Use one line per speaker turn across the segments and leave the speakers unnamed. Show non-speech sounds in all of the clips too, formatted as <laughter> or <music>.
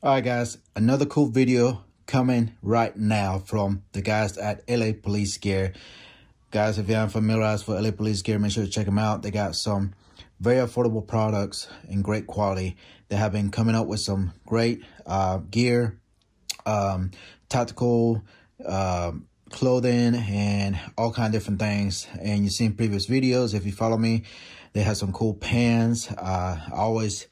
All right, guys, another cool video coming right now from the guys at LA Police Gear. Guys, if you're unfamiliarized for LA Police Gear, make sure to check them out. They got some very affordable products in great quality. They have been coming up with some great uh, gear, um, tactical uh, clothing, and all kind of different things. And you've seen previous videos. If you follow me, they have some cool pants. Uh, I always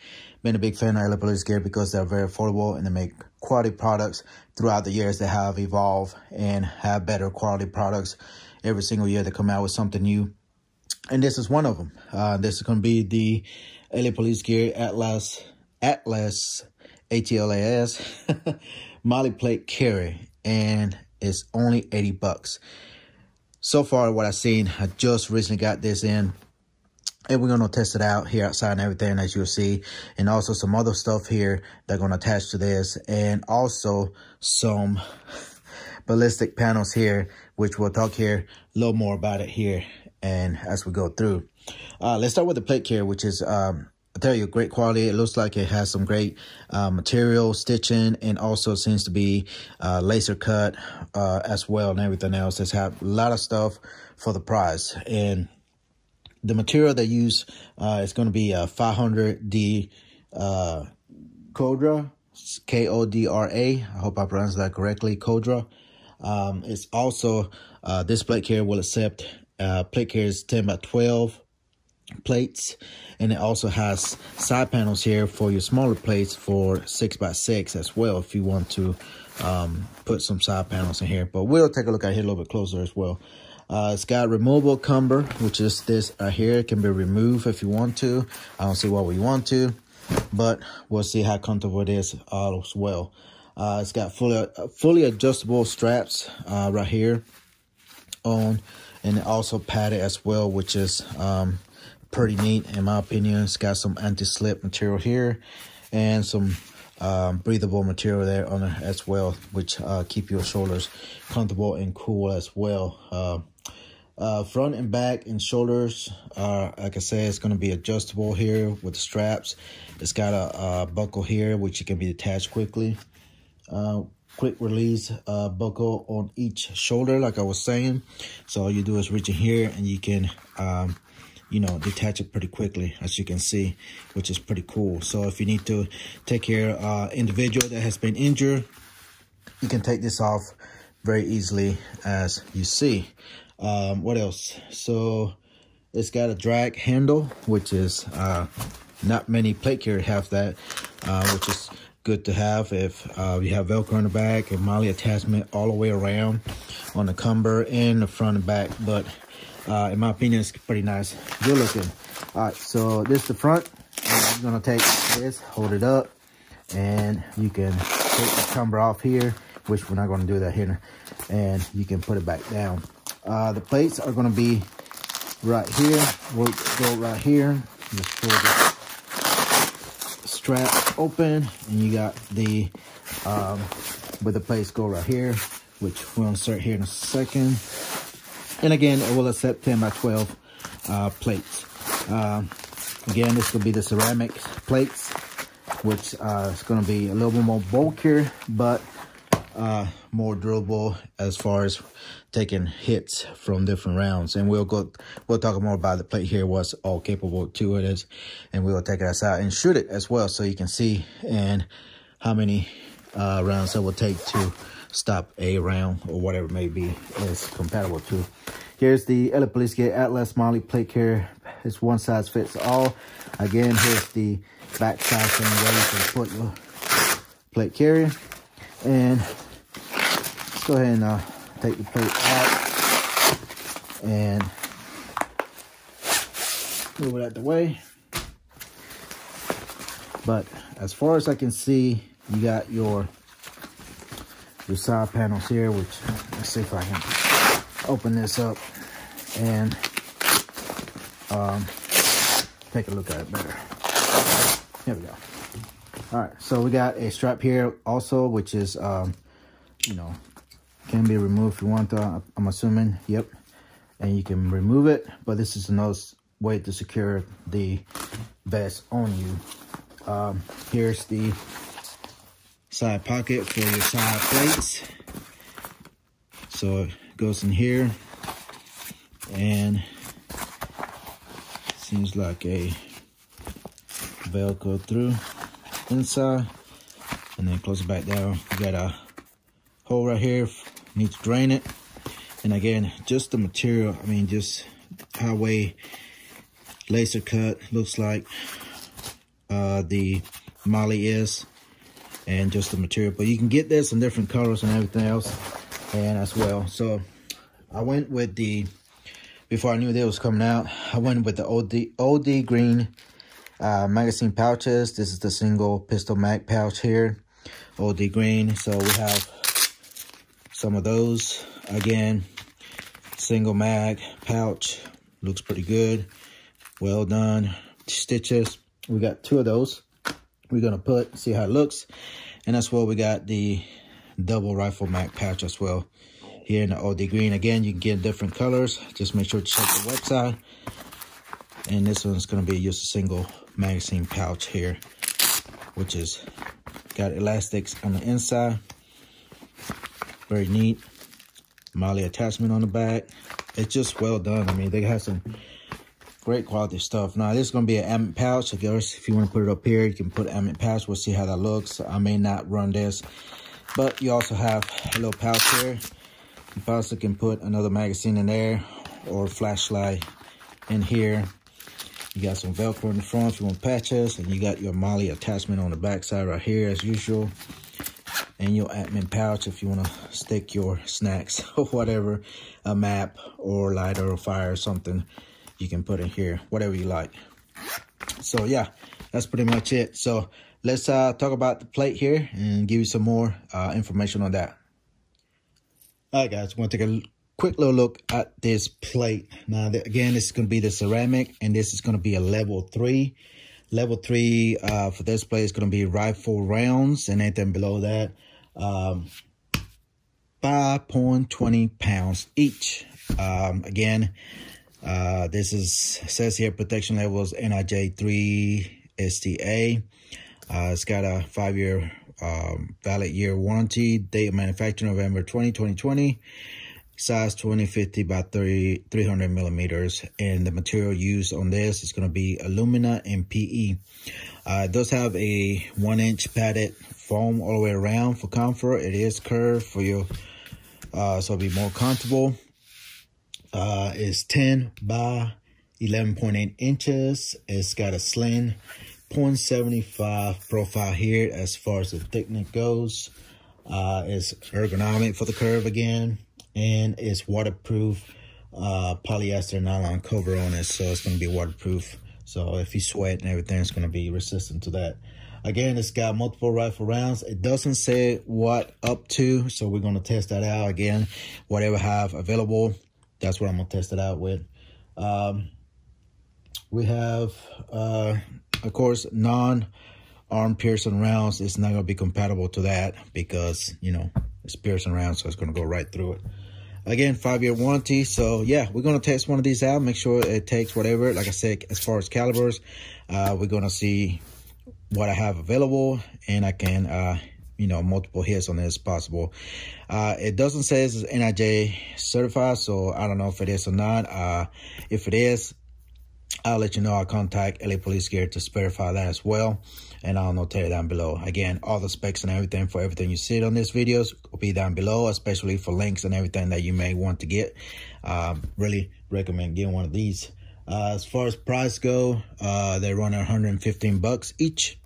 been a big fan of LA Police Gear because they're very affordable and they make quality products throughout the years. They have evolved and have better quality products every single year. They come out with something new. And this is one of them. Uh, this is going to be the LA Police Gear Atlas, Atlas, ATLAS, <laughs> MOLLE plate carry. And it's only 80 bucks. So far, what I've seen, I just recently got this in and we're going to test it out here outside and everything as you'll see and also some other stuff here that are going to attach to this and also some ballistic panels here which we'll talk here a little more about it here and as we go through uh, let's start with the plate here which is um, I tell you, great quality. It looks like it has some great uh, material, stitching, and also seems to be uh, laser cut uh, as well and everything else. It's have a lot of stuff for the price. And the material they use uh, is going to be a 500D uh, Kodra, K-O-D-R-A. I hope I pronounced that correctly, Kodra. Um, it's also, uh, this plate carrier will accept uh, plate carriers 10 by 12 plates. And it also has side panels here for your smaller plates for 6 by 6 as well if you want to um, put some side panels in here. But we'll take a look at it a little bit closer as well. Uh, it's got removable cumber, which is this right here. It can be removed if you want to. I don't see why we want to, but we'll see how comfortable it is all as well. Uh, it's got fully uh, fully adjustable straps uh, right here on, and also padded as well, which is um, pretty neat in my opinion. It's got some anti-slip material here and some um, breathable material there on it as well, which uh, keep your shoulders comfortable and cool as well. Uh, uh, front and back and shoulders are, like I said, it's going to be adjustable here with the straps. It's got a, a buckle here, which you can be detached quickly. Uh, quick release uh, buckle on each shoulder, like I was saying. So all you do is reach in here and you can, um, you know, detach it pretty quickly, as you can see, which is pretty cool. So if you need to take care of uh, individual that has been injured, you can take this off very easily, as you see. Um, what else? So it's got a drag handle, which is uh, not many plate carriers have that, uh, which is good to have if uh, you have Velcro in the back and MOLLE attachment all the way around on the cumber and the front and back. But uh, in my opinion, it's pretty nice. Good looking. All right, so this is the front. I'm gonna take this, hold it up, and you can take the cumber off here, which we're not gonna do that here, and you can put it back down. Uh, the plates are going to be right here. We'll go right here. Just pull the strap open, and you got the um, where the plates go right here, which we'll insert here in a second. And again, it will accept 10 by 12 uh, plates. Uh, again, this will be the ceramic plates, which uh, is going to be a little bit more bulkier, but uh, more durable as far as taking hits from different rounds. And we'll go, we'll talk more about the plate here, what's all capable to it is, and we'll take it outside and shoot it as well so you can see and how many uh, rounds it will take to stop a round or whatever it may be is compatible to. Here's the Gear Atlas MOLLE plate carrier. It's one size fits all. Again, here's the back side thing where you can put your plate carrier. And go ahead and uh, take the plate out and move it out the way. But as far as I can see, you got your your side panels here, which let's see if I can open this up and um, take a look at it better. Here we go. All right, so we got a strap here also, which is, um, you know, can be removed if you want to, I'm assuming. Yep. And you can remove it, but this is another way to secure the vest on you. Um, here's the side pocket for your side plates. So it goes in here and seems like a velcro through inside and then close it back down. You got a hole right here, need to drain it. And again, just the material, I mean, just highway laser cut looks like uh, the MOLLE is and just the material. But you can get this in different colors and everything else and as well. So I went with the, before I knew they was coming out, I went with the OD, OD green uh, magazine pouches. This is the single pistol mag pouch here, OD green. So we have some of those. Again, single mag pouch, looks pretty good. Well done. Stitches, we got two of those. We're gonna put, see how it looks. And that's where we got the double rifle mag pouch as well. Here in the OD green. Again, you can get different colors. Just make sure to check the website. And this one's gonna be just a single magazine pouch here, which is got elastics on the inside. Very neat. MOLLE attachment on the back. It's just well done. I mean, they have some great quality stuff. Now, this is going to be an ammo pouch. I guess if you want to put it up here, you can put ammo pouch. We'll see how that looks. I may not run this. But you also have a little pouch here. You also can put another magazine in there or flashlight in here. You got some Velcro in the front if you want patches. And you got your MOLLE attachment on the back side right here as usual. And your admin pouch if you want to stick your snacks <laughs> or whatever. A map or lighter or fire or something you can put in here. Whatever you like. So yeah, that's pretty much it. So let's uh, talk about the plate here and give you some more uh, information on that. All right, guys, we're going to take a quick little look at this plate. Now, again, this is going to be the ceramic, and this is going to be a level three. Level three uh, for this plate is going to be rifle rounds, and anything below that, um, 5.20 pounds each. Um, again, uh, this is says here protection levels NIJ3 STA. Uh, it's got a five-year um, valid year warranty. Date of manufacture November 20, 2020 size 2050 by 30 300 millimeters and the material used on this is going to be alumina and pe uh, it does have a one inch padded foam all the way around for comfort it is curved for you uh, so it'll be more comfortable uh, it's 10 by 11.8 inches it's got a slim 0.75 profile here as far as the thickness goes uh, it's ergonomic for the curve again and it's waterproof uh, polyester nylon cover on it, so it's going to be waterproof. So if you sweat and everything, it's going to be resistant to that. Again, it's got multiple rifle rounds. It doesn't say what up to, so we're going to test that out. Again, whatever I have available, that's what I'm going to test it out with. Um, we have, uh, of course, non-arm piercing rounds. It's not going to be compatible to that because, you know, it's piercing rounds, so it's going to go right through it. Again, five-year warranty. So, yeah, we're going to test one of these out. Make sure it takes whatever. Like I said, as far as calibers, uh, we're going to see what I have available. And I can, uh, you know, multiple hits on this possible. Uh, it doesn't say it's NIJ certified, so I don't know if it is or not. Uh, if it is, I'll let you know. I'll contact LA Police Gear to verify that as well. And I'll notate it down below. Again, all the specs and everything for everything you see on these videos will be down below, especially for links and everything that you may want to get. Um, really recommend getting one of these. Uh, as far as price go, uh, they run 115 bucks each.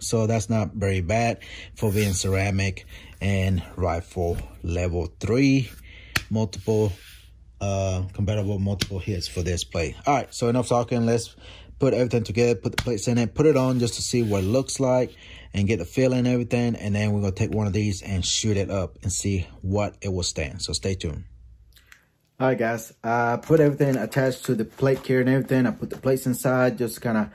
So that's not very bad for being ceramic and rifle level three, multiple uh, compatible multiple hits for this plate. All right, so enough talking. Let's put everything together, put the plates in it, put it on just to see what it looks like and get the feel and everything. And then we're to take one of these and shoot it up and see what it will stand. So stay tuned. All right, guys, I put everything attached to the plate here and everything. I put the plates inside, just kind of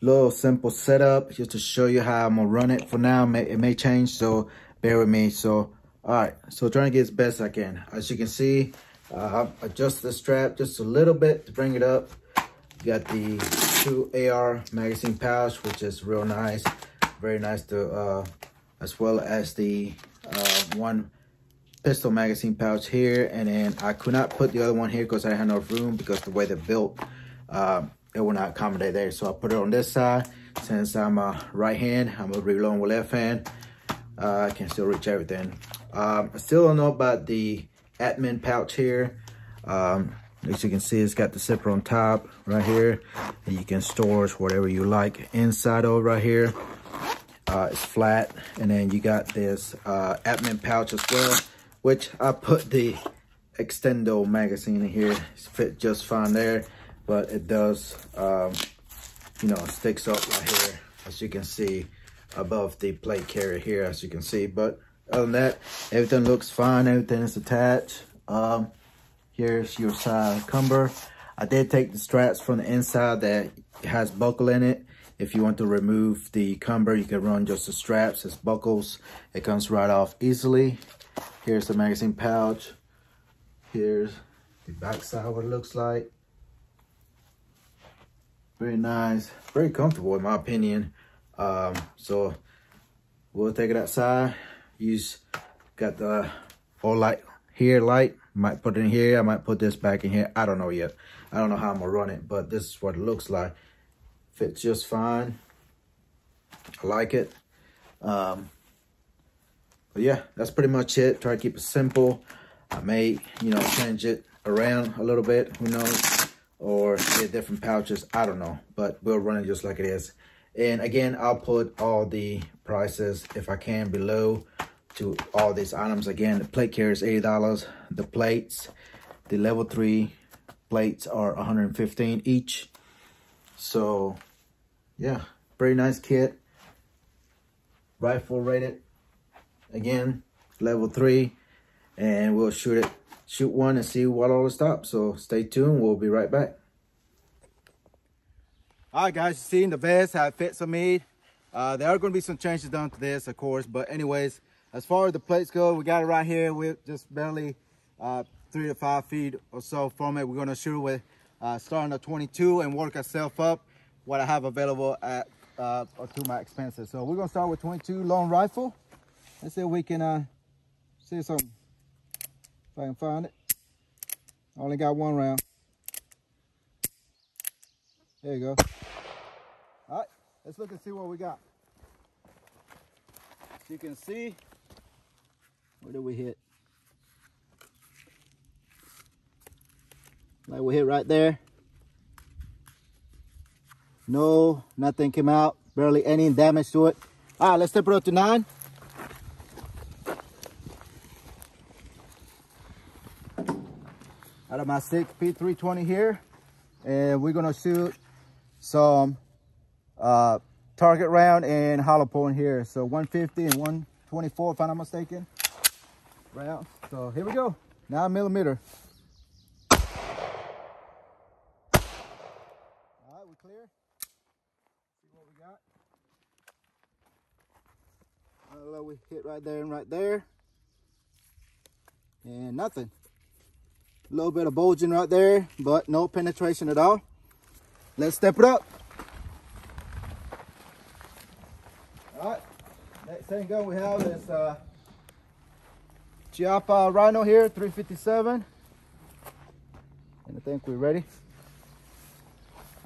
little simple setup just to show you how I'm to run it for now. It may, it may change, so bear with me. So, all right, so trying to get as best I can. As you can see, uh, adjust the strap just a little bit to bring it up. You got the two AR magazine pouch, which is real nice. Very nice to uh, as well as the uh, one pistol magazine pouch here. And then I could not put the other one here because I had no room because the way they're built, uh, it will not accommodate there. So I put it on this side. Since I'm a right hand, I'm a reload with left hand. Uh, I can still reach everything. Um, I still don't know about the admin pouch here. Um, as you can see, it's got the zipper on top right here. And you can store whatever you like inside of right here. Uh, it's flat. And then you got this uh, admin pouch as well, which I put the Extendo magazine in here. It's fit just fine there, but it does, um, you know, sticks up right here, as you can see, above the plate carrier here, as you can see. But other than that, everything looks fine. Everything is attached. Um, here's your side cumber. I did take the straps from the inside that has buckle in it. If you want to remove the cumber, you can run just the straps as buckles. It comes right off easily. Here's the magazine pouch. Here's the back side, what it looks like. Very nice, very comfortable in my opinion. Um, so we'll take it outside. Use, got the all light here light. Might put it in here. I might put this back in here. I don't know yet. I don't know how I'm gonna run it, but this is what it looks like. Fits just fine. I like it. Um, but yeah, that's pretty much it. Try to keep it simple. I may, you know, change it around a little bit. Who knows? Or get different pouches. I don't know. But we'll run it just like it is. And again, I'll put all the prices, if I can, below to all these items. Again, the plate carrier is $80. The plates, the level 3 plates are 115 each. So, yeah, very nice kit. Rifle rated. Again, level 3. And we'll shoot it, shoot one and see what all the stops. So stay tuned. We'll be right back. All right, guys, you've seen the vest, how it fits on me. Uh, there are going to be some changes done to this, of course. But anyways, as far as the plates go, we got it right here. We're just barely uh, three to five feet or so from it. We're going to shoot with uh, starting at 22 and work ourselves up what I have available at uh, to my expenses. So we're going to start with 22 long rifle. Let's see if we can uh, see something. If I can find it. Only got one round. There you go. All right, let's look and see what we got. As you can see, where did we hit? Like we hit right there. No, nothing came out. Barely any damage to it. All right, let's step it up to nine. Out of my Sig P320 here. And we're gonna shoot some uh, target round and hollow point here. So 150 and 124, if I'm not mistaken, round. So here we go, nine millimeter. All right, we're clear. See what we got. We hit right there and right there. And nothing. A little bit of bulging right there, but no penetration at all. Let's step it up. All right, next thing gun we have is uh, Chiappa Rhino here, 357. And I think we're ready.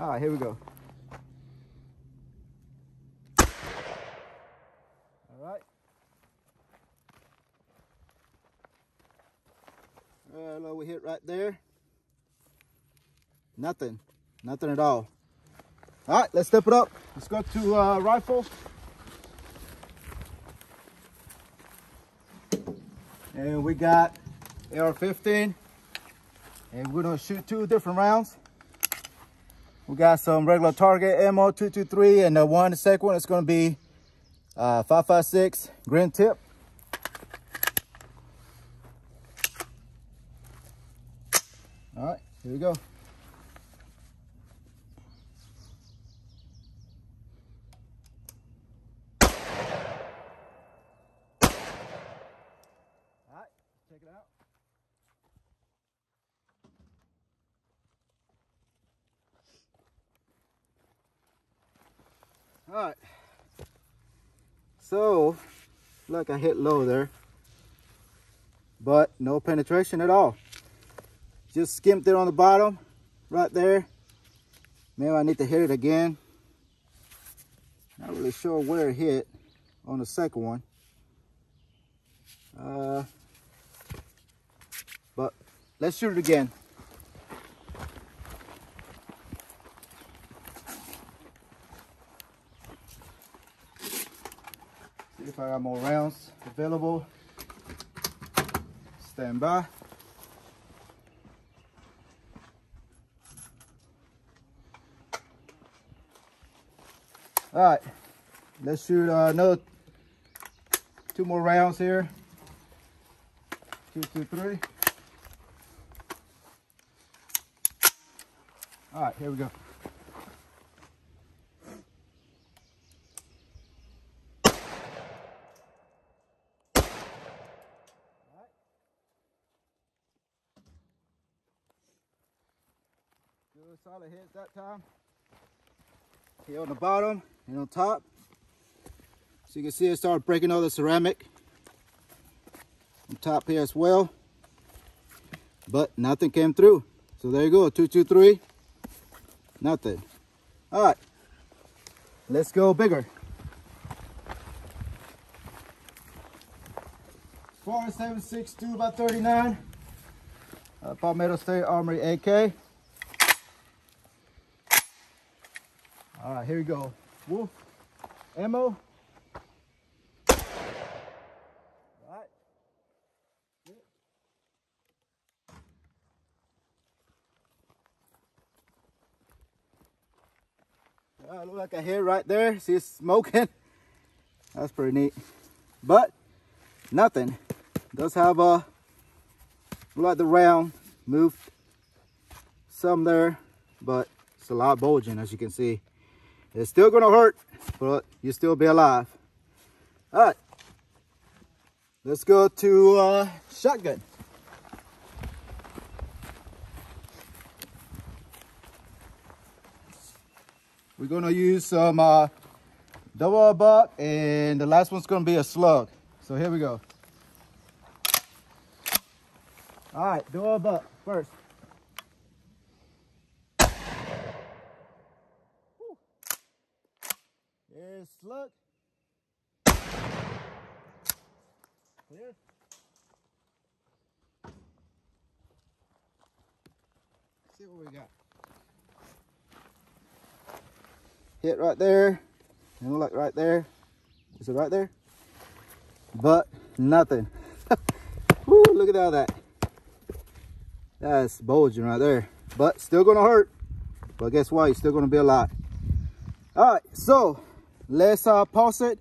All right, here we go. All right. Right, we hit right there. Nothing. Nothing at all. All right, let's step it up. Let's go to uh, rifle. And we got AR-15. And we're gonna shoot two different rounds. We got some regular target ammo, 223, and the one, the second one is gonna be uh, 556 green tip. All right, here we go. Check it out. All right. So, look, I hit low there. But no penetration at all. Just skimped it on the bottom, right there. Maybe I need to hit it again. Not really sure where it hit on the second one. Uh, but let's shoot it again. See if I got more rounds available. Stand by. All right, let's shoot uh, another two more rounds here. Two, two, three. All right, here we go. Solid hit that time. Here on the bottom and on top. So you can see it started breaking all the ceramic on top here as well. But nothing came through. So there you go, two, two, three, nothing. All right, let's go bigger. 4762 by 39. Uh, Palmetto State Armory AK. All right, here we go. Wolf, ammo. Right. Right, look like a head right there. See it's smoking. <laughs> That's pretty neat. But nothing. Does have a look like the round moved some there, but it's a lot bulging as you can see. It's still gonna hurt, but you'll still be alive. All right, let's go to uh, shotgun. We're gonna use some uh, double buck and the last one's gonna be a slug. So here we go. All right, double buck first. There's slug. Clear. see what we got. Hit right there. And look right there. Is it right there? But nothing. <laughs> Woo, look at all that. That's bulging right there. But still gonna hurt. But guess what? You're still gonna be a alive. All right, so let's uh, pause it,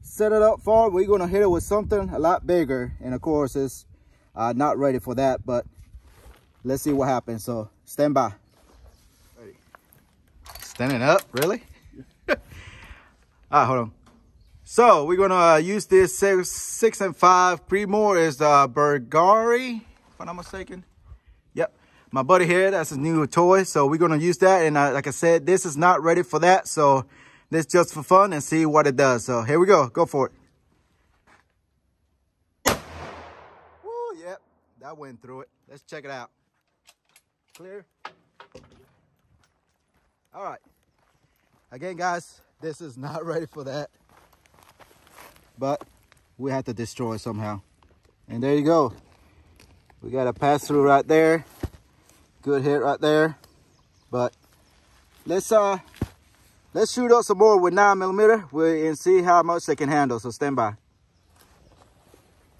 set it up for We're gonna hit it with something a lot bigger. And of course, it's uh, not ready for that, but let's see what happens. So stand by. Ready. Standing up, really? All right, <laughs> hold on. So we're gonna uh, use this six, six and five Creedmoor is the uh, Bergara, if I'm not mistaken. Yep, my buddy here, that's his new toy. So we're gonna use that. And uh, like I said, this is not ready for that. So this just for fun and see what it does. So here we go, go for it. Woo, yep, that went through it. Let's check it out. Clear. All right. Again, guys, this is not <laughs> ready for that. But we had to destroy somehow. And there you go. We got a pass through right there. Good hit right there. But let's uh let's shoot up some more with nine millimeter and see how much they can handle. So stand by.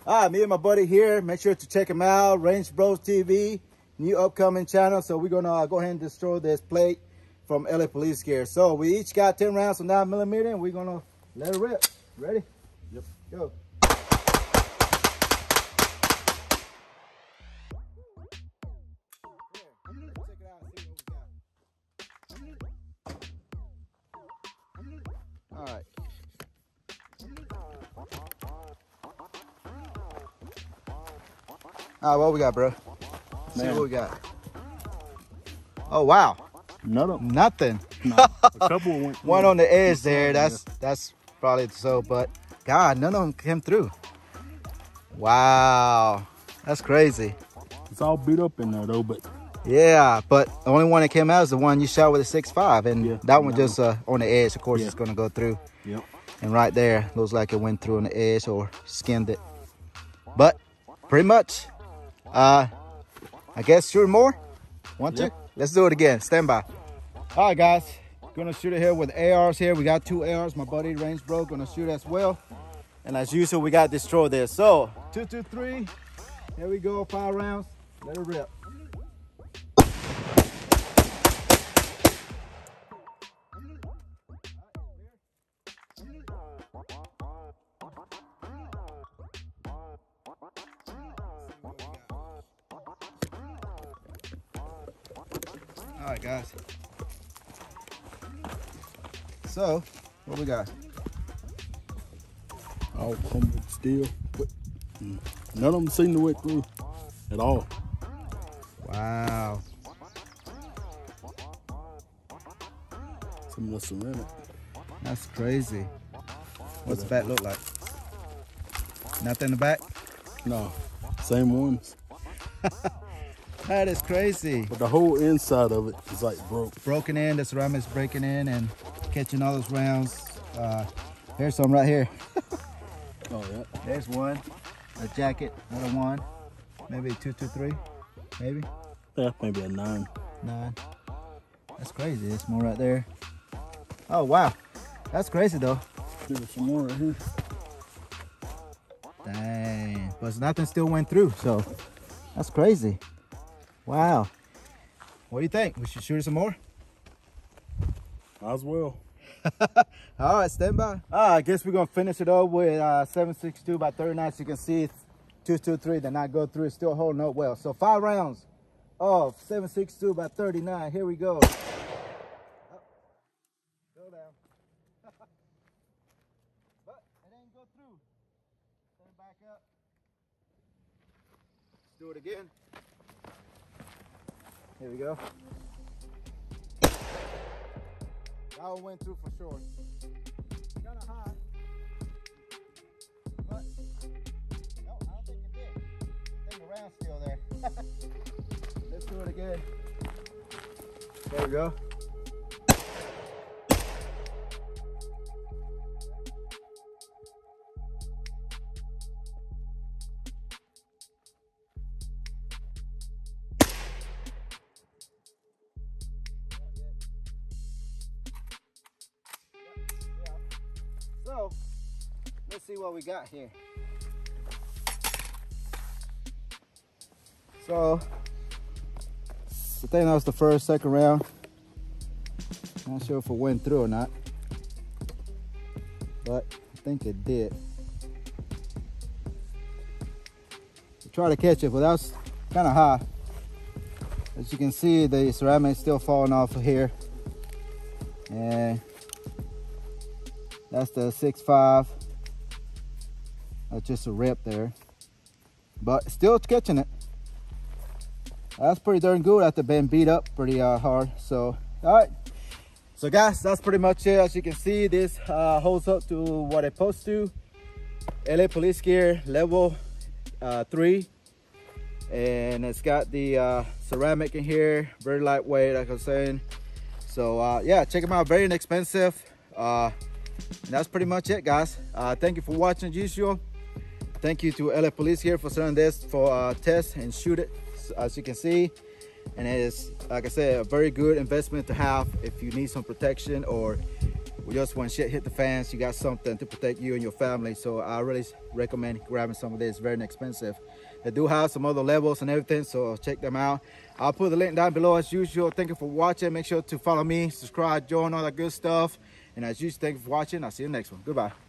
All right, me and my buddy here. Make sure to check him out. Range Bros TV, new upcoming channel. So we're gonna uh, go ahead and destroy this plate from LA Police Gear. So we each got 10 rounds of nine millimeter and we're gonna let it rip. Ready?
Yep.
Go. All right, what we got, bro? See
Man.
what we got. Oh wow,
Nothing. of
nothing.
A couple <laughs> went.
One on the edge there. That's that's probably so, but God, none of them came through. Wow, that's crazy.
It's all beat up in there though, but
yeah, but the only one that came out is the one you shot with a six five, and yeah, that one just uh, on the edge. Of course, yeah. it's gonna go through.
Yep.
And right there, looks like it went through on the edge or skinned it. But pretty much, uh, I guess shoot more. Want yep. to? Let's do it again. Stand by. All right, guys. Gonna shoot it here with ARs here. We got two ARs. My buddy Range Bro gonna shoot as well. And as usual, we got destroy this. So, two, two, three. Here we go, five rounds. Let it rip. All right, guys. So, what we got?
All crumbled steel. But none of them seem to went through at all.
Wow.
Some of the ceramic.
That's crazy. What's the back look like? Nothing in the back?
No, same ones. <laughs>
that is crazy.
But the whole inside of it is like broke.
Broken in, the ceramic's breaking in and catching all those rounds. Uh, here's some right here. <laughs>
oh, yeah.
There's one. A jacket, another one. Maybe two, two, three, maybe.
Yeah, maybe a nine.
Nine. That's crazy. There's more right there. Oh, wow. That's crazy, though.
There's some more right here.
Dang. But nothing still went through, so that's crazy. Wow. What do you think? We should shoot some more?
Might As well. <laughs>
All right, stand by. Uh, I guess we're gonna finish it up with uh, 762 by 39. So you can see 223 did not go through. It's still holding up well. So five rounds of 762 by 39. Here we go. Oh. Go down. but it ain't go through. Stand back up. Let's do it again. Here we go. That one went through for sure. Kind of high. But, no, I don't think it did. I think the round's still there. <laughs> Let's do it again. There we go. Let's see what we got here. So, I think that was the first, second round. Not sure if it went through or not, but I think it did. Try to catch it, but that was kind of high. As you can see, the ceramic is still falling off of here. And that's the 6.5. That's just a rip there. But still catching it. That's pretty darn good after being beat up pretty uh, hard. So, all right. So guys, that's pretty much it. As you can see, this uh, holds up to what it's supposed to. LA Police Gear level uh, 3. And it's got the uh, ceramic in here. Very lightweight, like I was saying. So uh, yeah, check them out. Very inexpensive. Uh, and that's pretty much it, guys. Thank you for watching, as usual. Thank you to LA Police Gear for sending this for a test and shoot it, as you can see. And it is, like I said, a very good investment to have if you need some protection or just when shit hit the fans, you got something to protect you and your family. So I really recommend grabbing some of this. Very inexpensive. They do have some other levels and everything, so check them out. I'll put the link down below as usual. Thank you for watching. Make sure to follow me, subscribe, join, all that good stuff. And as usual, thank you for watching. I'll see you next one. Goodbye.